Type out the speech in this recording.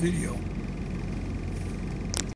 video.